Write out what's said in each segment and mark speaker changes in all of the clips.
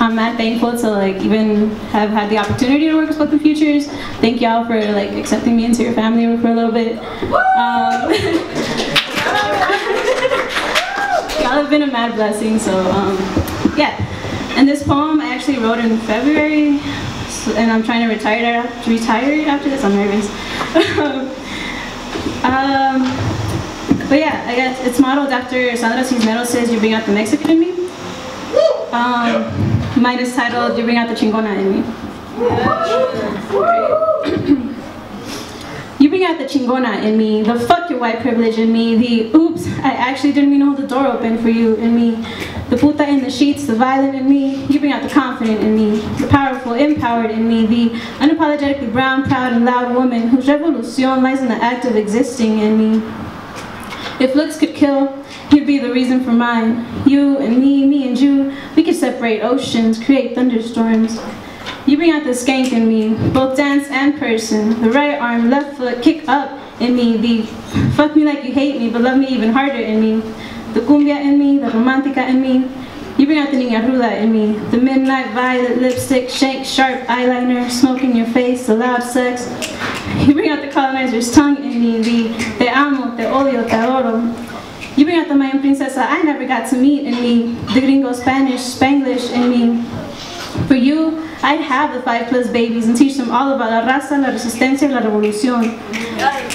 Speaker 1: I'm mad thankful to like even have had the opportunity to work with Spoken Futures. Thank y'all for like accepting me into your family for a little bit. Um, y'all have been a mad blessing, so um, yeah. And this poem I actually wrote in February, so- and I'm trying to retire retire after this. I'm nervous. um, but yeah, I guess it's modeled after Sandra Cisneros says you bring out the Mexican in me. Um, mine titled You Bring Out the Chingona in Me. You bring out the chingona in me, the fuck your white privilege in me, the oops, I actually didn't mean to hold the door open for you in me, the puta in the sheets, the violent in me, you bring out the confident in me, the powerful, empowered in me, the unapologetically brown, proud, and loud woman whose revolution lies in the act of existing in me. If looks could kill, you'd be the reason for mine. You and me, me and you, we could separate oceans, create thunderstorms. You bring out the skank in me, both dance and person. The right arm, left foot, kick up in me. The fuck me like you hate me, but love me even harder in me. The cumbia in me, the romantica in me. You bring out the niña ruda in me. The midnight violet lipstick, shank, sharp eyeliner, smoke in your face, the loud sex. You bring out the colonizer's tongue in me, the The Mayan princesa I never got to meet in me, the gringo Spanish, Spanglish in me. For you, I'd have the five plus babies and teach them all about la raza, la resistencia, la revolución.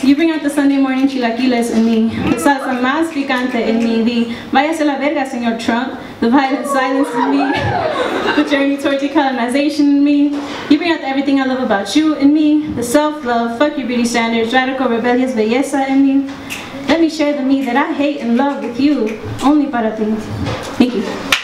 Speaker 1: You bring out the Sunday morning chilaquiles in me, the salsa más picante in me, the váyase la verga, señor Trump, the violent silence in me, the journey toward decolonization in me. You bring out everything I love about you in me, the self-love, fuck your beauty standards, radical rebellious belleza in me. Let me share the me that I hate and love with you, only para ti. Thank you.